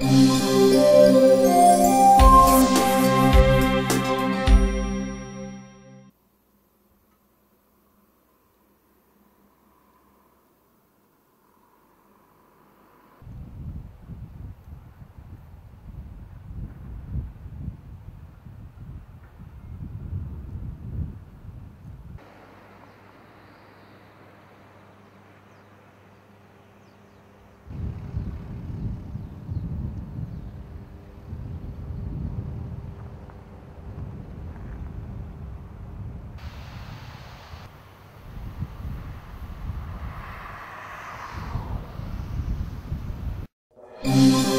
Música 嗯